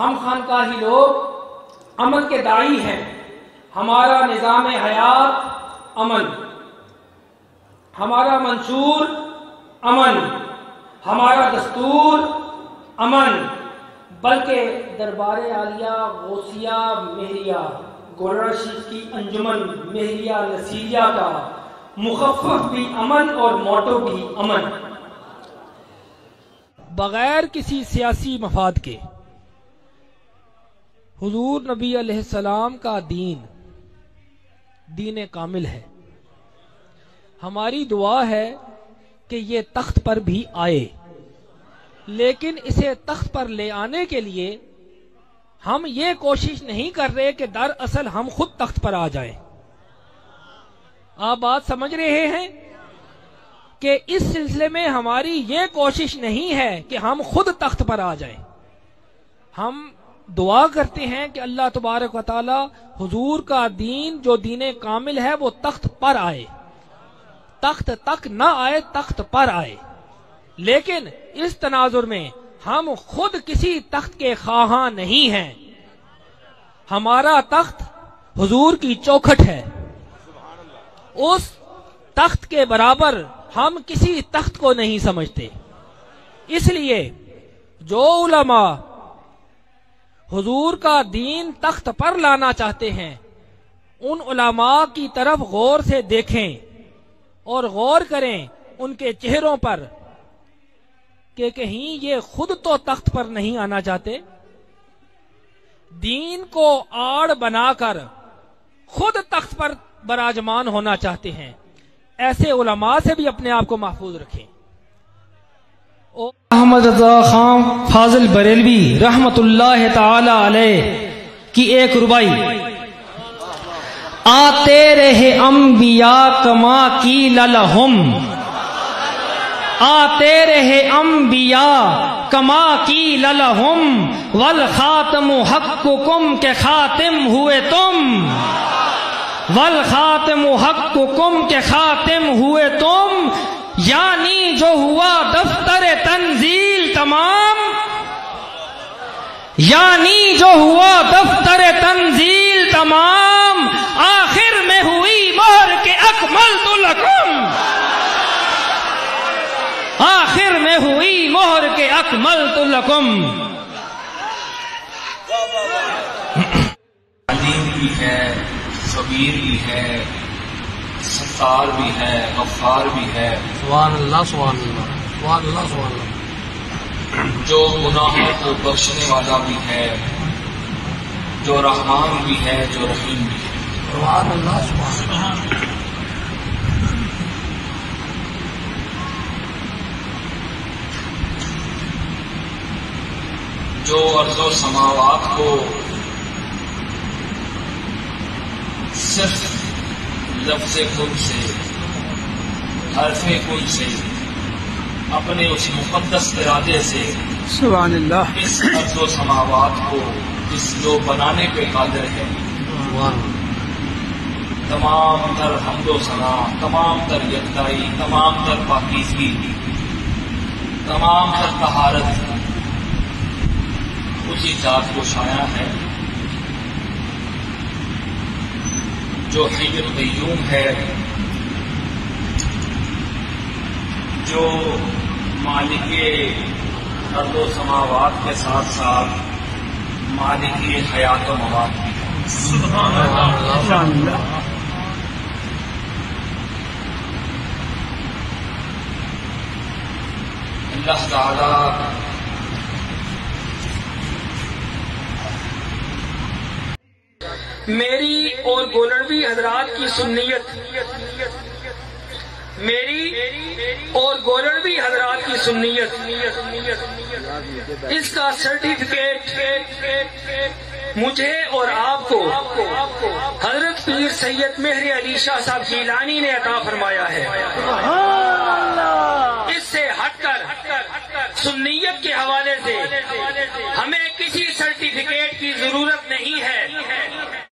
ہم خانقاہی لوگ امن کے دائی ہیں۔ ہمارا نظام حیات امن۔ ہمارا منشور امن۔ ہمارا دستور امن۔ بلکہ دربار عالیہ غوثیہ مہریہ گولڑا شریف کی انجمن مہریہ نصیریہ کا مخفف بھی امن اور موٹو بھی امن۔ بغیر کسی سیاسی مفاد کے حضور نبی علیہ السلام کا دین دین کامل ہے۔ ہماری دعا ہے کہ یہ تخت پر بھی آئے۔ لیکن اسے تخت پر لے آنے کے لیے ہم یہ کوشش نہیں کر رہے کہ در اصل ہم خود تخت پر آ جائیں۔ آپ بات سمجھ رہے ہیں کہ اس سلسلے میں ہماری یہ کوشش نہیں ہے کہ ہم خود تخت پر آ جائیں۔ ہم دعا کرتے ہیں کہ اللہ تبارک و تعالی حضور کا دین جو دین کامل ہے وہ تخت پر آئے۔ تخت تک نہ آئے، تخت پر آئے۔ لیکن اس تناظر میں ہم خود کسی تخت کے خواہاں نہیں ہیں۔ ہمارا تخت حضور کی چوکھٹ ہے۔ اس تخت کے برابر ہم کسی تخت کو نہیں سمجھتے۔ اس لیے جو علماء حضور کا دین تخت پر لانا چاہتے ہیں۔ ان علماء کی طرف غور سے دیکھیں اور غور کریں ان کے چہروں پر کہ کہیں یہ خود تو تخت پر نہیں آنا چاہتے۔ دین کو آڑ بنا کر خود تخت پر براجمان ہونا چاہتے ہیں۔ ایسے علماء سے بھی اپنے آپ کو محفوظ رکھیں۔ احمد رضا خان فاضل بریلوی رحمت اللہ تعالی علیہ کی ایک ربائی آتے رہے انبیاء کما کی للہم آتے رہے انبیاء کما کی للہم والخاتم حقکم کے خاتم ہوئے تم۔ والخاتم حقکم کے خاتم ہوئے تم۔ یعنی جو ہوا دفتر تنزیل تمام یعنی جو ہوا دفتر تنزیل تمام، آخر میں ہوئی مہر کے اکمل تو لکم آخر میں ہوئی مہر کے اکمل تو لکم بھی ہے خبیر بھی ہے ستار بھی ہے غفار بھی ہے۔ سبحان اللہ سبحان اللہ سبحان اللہ سبحان اللہ۔ جو گناہوں کو بخشنے والا بھی ہے جو رحمان بھی ہے جو رحیم بھی ہے۔ سبحان اللہ سبحان اللہ۔ جو ارض و سماوات کو صرف لفظ کن سے حرف کن سے اپنے اس مقدس ارادے سے سبحان اللہ اس ارض و سماوات کو اس جو بنانے پہ قادر ہے۔ تمام تر حمد و ثنا تمام تر یکدائی تمام تر پاکیزگی تمام تر طہارت اسی ذات کو شایا ہے۔ جو حی القیوم ہے جو مالک ارد و سماوات کے ساتھ ساتھ مالک حیات و مواد بھی ہے۔ سبحان اللہ۔ اللہ تعالی میری اور گولڑوی حضرات کی سنیت میری اور گولڑوی حضرات کی سنیت اس کا سرٹیفکیٹ مجھے اور آپ کو حضرت پیر سید مہر علی شاہ صاحب جیلانی نے عطا فرمایا ہے۔ اس سے ہٹ کر سنیت کے حوالے سے ہمیں کسی سرٹیفکیٹ کی ضرورت نہیں ہے۔